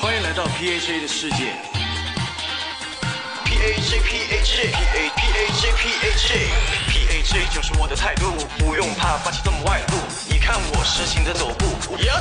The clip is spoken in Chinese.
欢迎来到 PAJ 的世界。PAJ、PAJ、PAJ、PAJ、PAJ，就是我的态度，不用怕，发起这么外露。你看我实情的走步，也要。